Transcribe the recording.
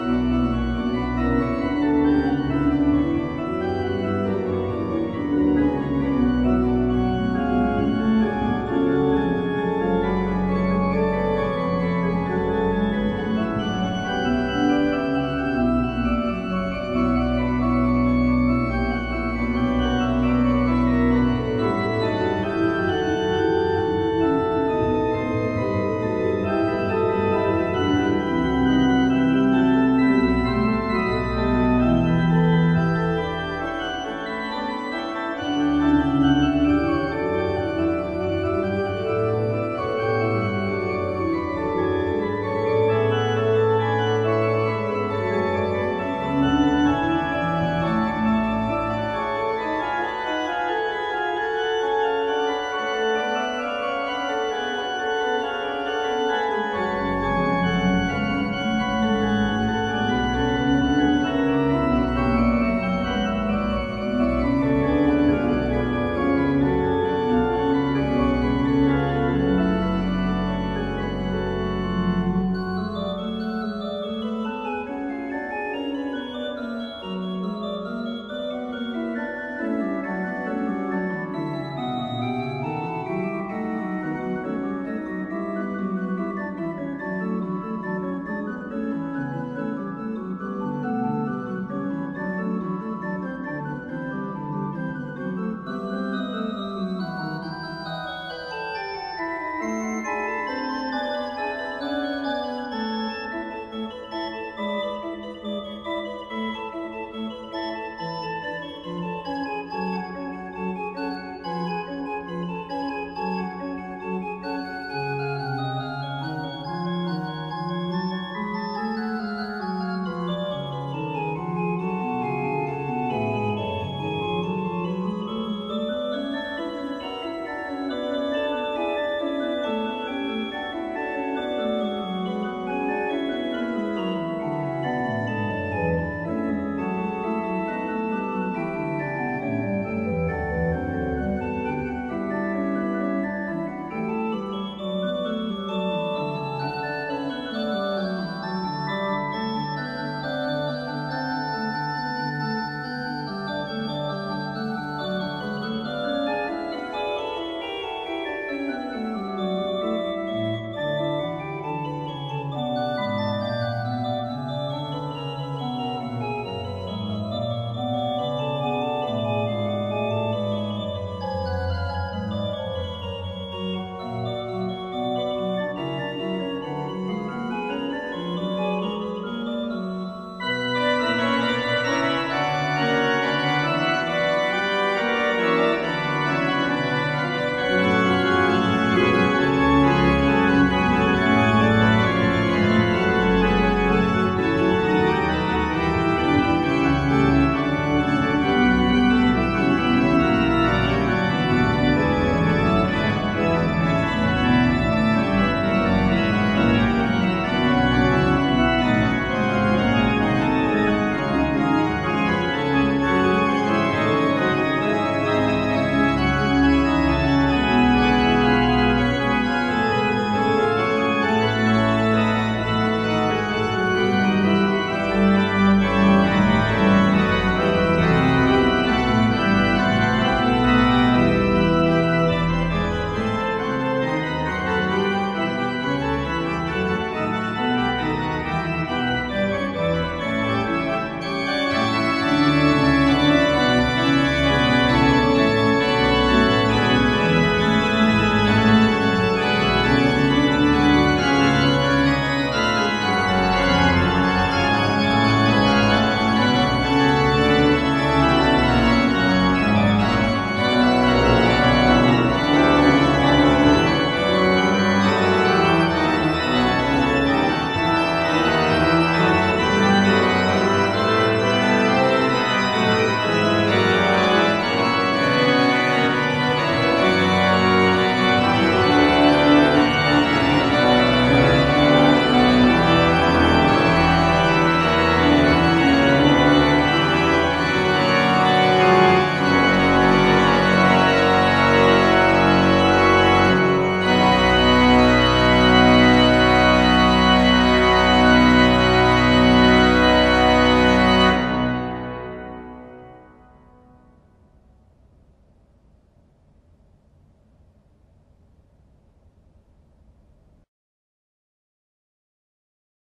Música